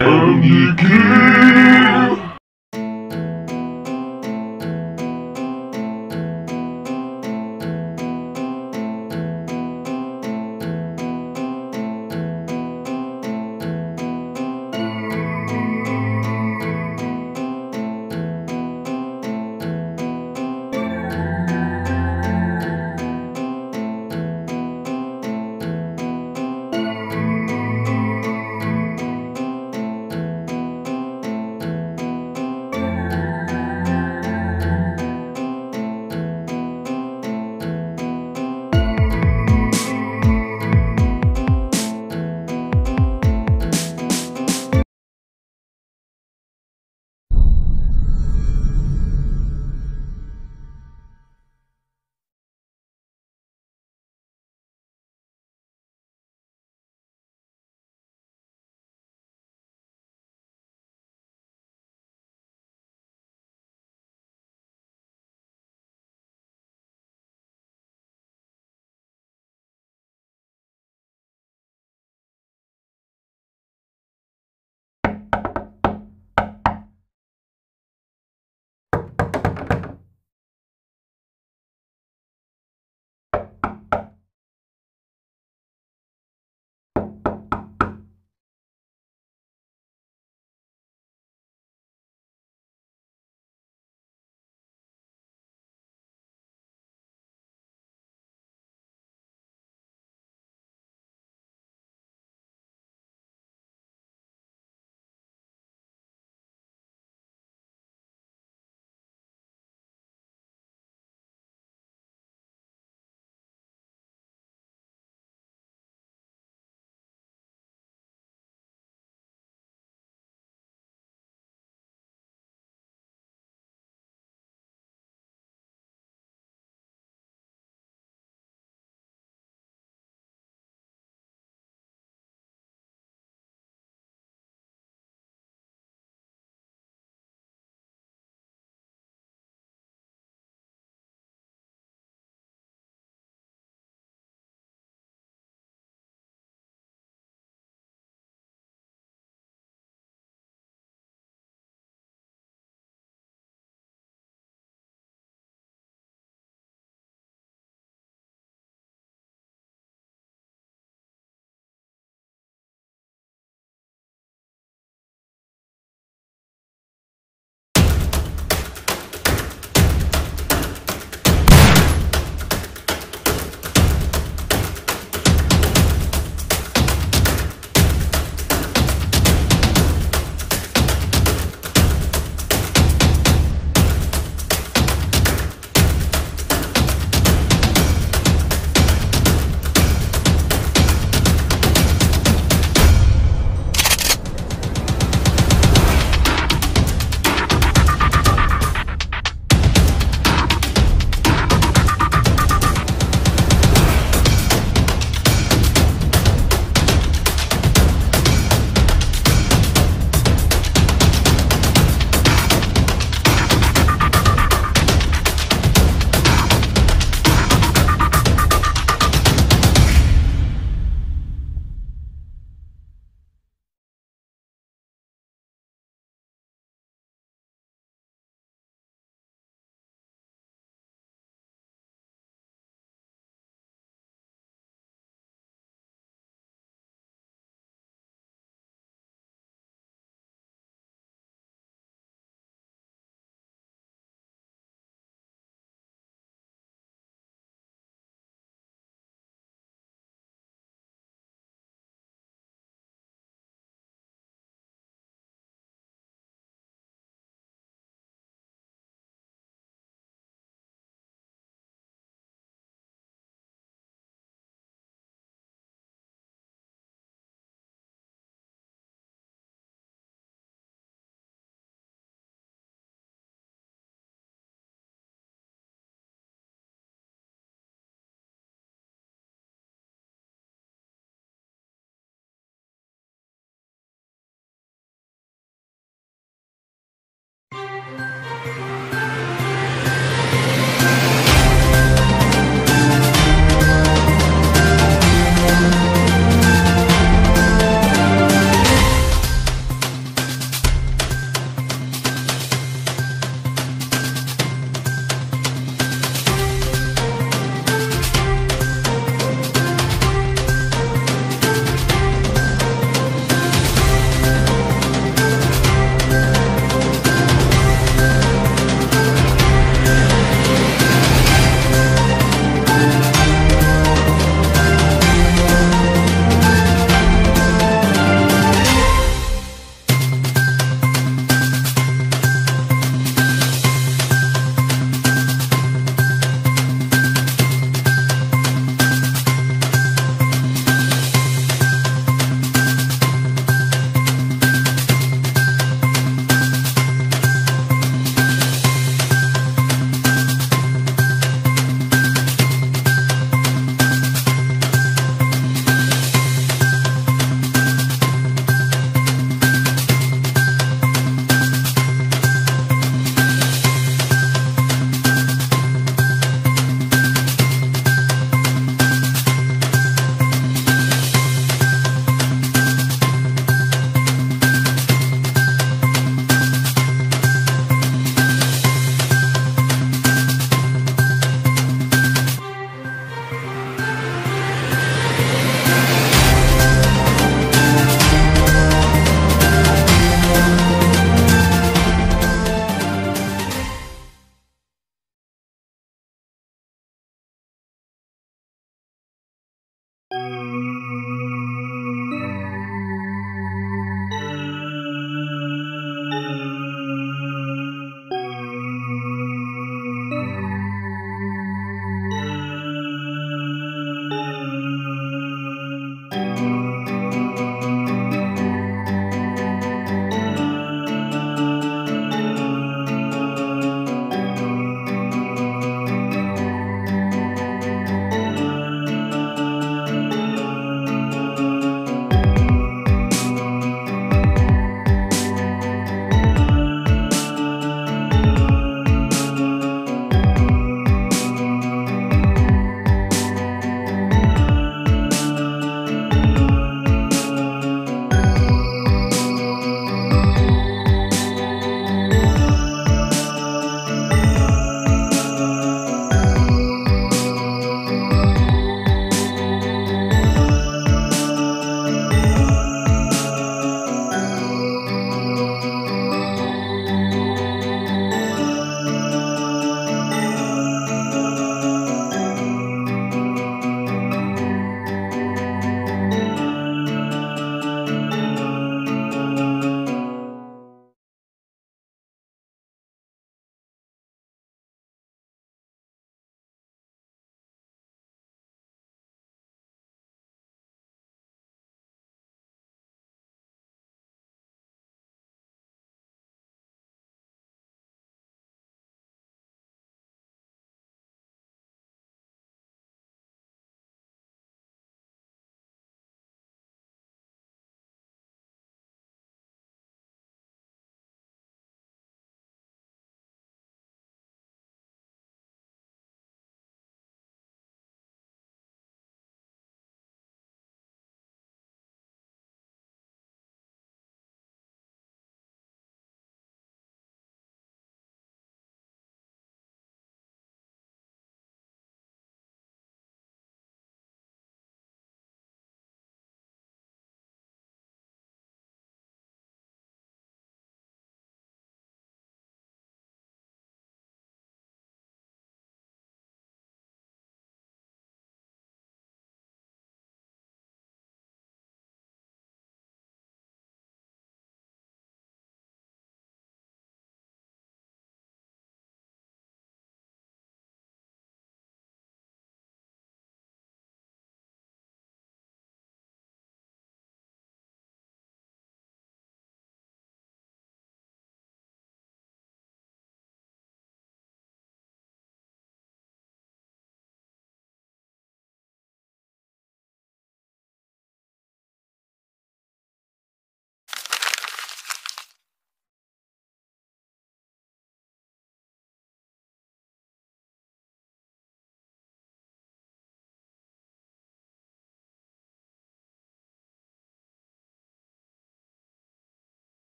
I'm the king.